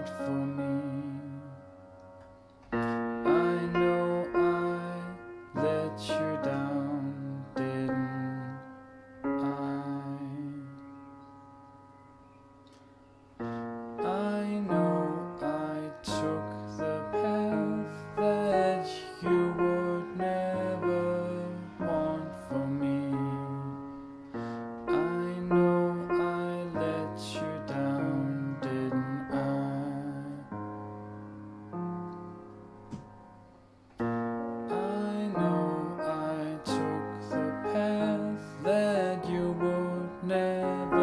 want for me. I know I let you down, didn't I? I know I took the path that you